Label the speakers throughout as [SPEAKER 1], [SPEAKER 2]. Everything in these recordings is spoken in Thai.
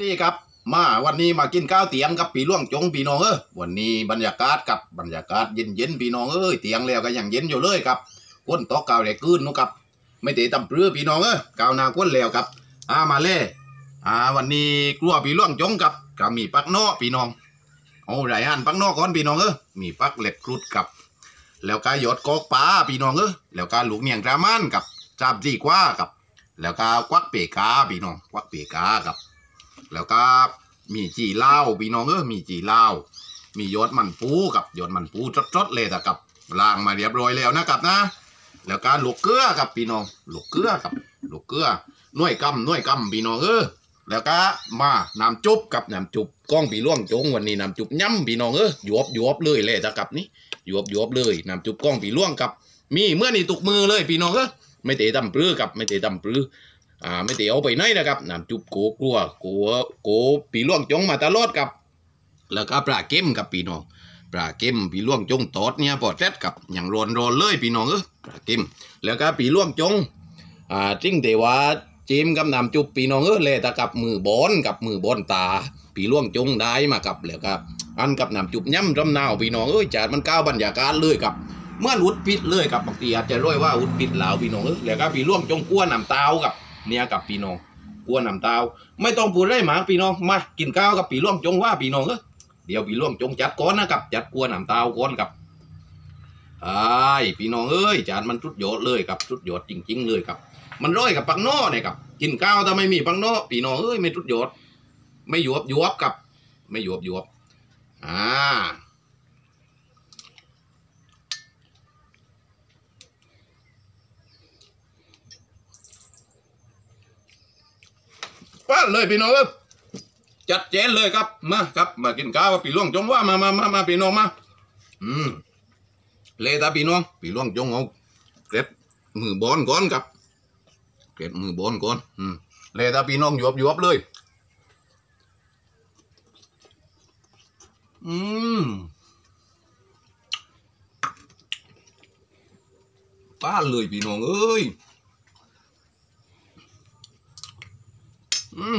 [SPEAKER 1] ที่ครับมาวันนี้มากินข้าวเตียงกับปีล่วงจงปีน้องเออวันนี้บรรยากาศกับบรรยากาศเย็นเย็นๆปีน้องเอ้ยเตียงแล้วก็ยังเย็นอยู่เลยครับก้นตอกกาวแดกกืนนูนครับ ไม่เตะตำปรือปีน้องเออกาวนาก้นแล้วครับอามาเล่อ่าวันนี้กลัวปีล่วงจงกับก็มีปักนอปีน้องเอาไรหันปักนอก่อนปีน้องเออมีปักเหล็บครุดกับ แล้วก็หยดกอกปลาปีน้องเออแล้วก็ลูกเนียงรามันกับจามจีกว่ากับ แล้วก็ควักเปกาพี่น้องควักเปกาครับ แล้วก็มีจีเหล้าพี่น้องเออมีจีเหล้ามียอดมันปูกับยอดมันปูจดๆเลยแต่กับล้างมาเรียบร้อยแล้วนะครับนะ แล้วก็ลูกเกลือกับพี่น้องลูกเกลือกับลูกเกลือน่วยกำหน่วยกำพี่น้องเออแล้วก็มาน้ำจุบกับน้ำจุบกล้องปีล่วงจงวันนี้น้ำจุบย่ำพี่น้องเออหยวบหยวบเลยเลยแต่กับนี้หยวบหยวบเลยน้ำจุบกล้องปีล่วงกับ มีเมื่อนี่ตุกมือเลยพี่น้องเออไม่เตะตำปรือกับไม่เตะตำปรือ อ่าไม่เตียวไปไหนนะครับน้ำจุบโกกลัวโกโกปีล่วงจงมาตลอดกับแล้วก็ปลาเก็มกับพี่น้องปลาเก็มปีล่วงจงตอดเนี่ยพอดแซ่ดกับอย่างรอนรอนเลยพี่น้องเออปลาเก็มแล้วก็ปีล่วงจงอ่าจริงแต่ว่าจิมกับน้ำจุบปีน้องเออเลยต่กับมือบอนกับมือบอนตา ปีล่วงจงได้มากับแล้วครับอันกับน้ำจุบย่ำรำนาวพี่น้องเอ้ยจัดมันก้าวบรรยากาศเลยครับเมื่ออุดปิดเลยครับบางทีอาจจะร้อยว่าอุดปิดเหลาพี่น้องเอ้ยแล้วก็ปีล่วงจงกั้วน้ำเตากับ เนี่ยกับพี่น้องกลัวน้ำตาวไม่ต้องพูดได้หมาพี่น้องมากินข้าวกับปีล่วงจงว่าพี่น้องเออเดี๋ยวปีล่วงจงจัดก้อนนะครับจัดกลัวน้ำตาวก้อนกับไอ้พี่น้องเอ้ยจานมันชุดยอดเลยครับชุดยอดจริง ๆ เลยครับ มันร้อยกับปังนอเนี่ยครับกินข้าวถ้าไม่มีปังนอพี่น้องเอ้ยไม่ชุดยอดไม่หยวบหยวบกับ ไม่หยวบหยวบอ่า ป้าเลยพี่น้องครับจัดเจนเลยครับมาครับ มากินข้าวพี่ล่วงจงว่ามามามามาพี่น้องมาอืมเลยตาพี่น้องพี่ล่วงจงเอาเกล็ดมือบอลก่อนครับเกล็ดมือบอลก่อน อืมเลยตาพี่น้องหยวบหยวบเลย อืมป้าเลยพี่น้องเอ้ย อื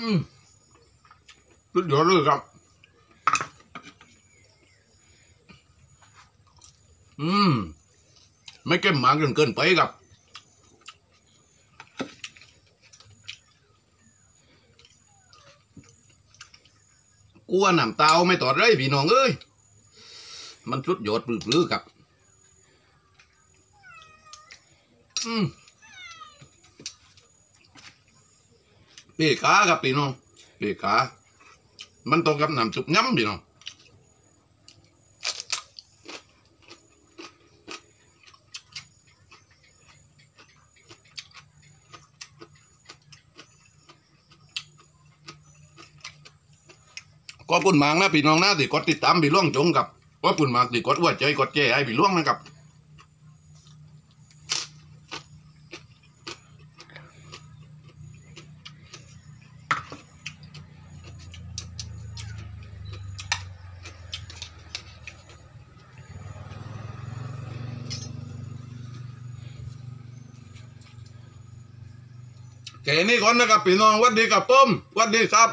[SPEAKER 1] อืมสุดยอดเลยครับ อืม ไม่เก็มมากจนเกินไปครับ กลัวน้ำเตาไม่ตอดไรพี่น้องเอ้ย มันสุดยอดปลื้อๆครับ อืม ปีกาครับพี่น้องเปีกา มันต้องกับน้ำจุบย้ำพี่น้องก็ปุ่นหมางนะพี่น้องนะที่กดติดตามพี่ล่วงจงกับว่าปุ่นหมากที่กดอวดใจกดแจ้ให้พี่ล่วงนะครับ แค่นี้ก่อนนะครับพี่น้องวัดดีครับผมวัดดีครับ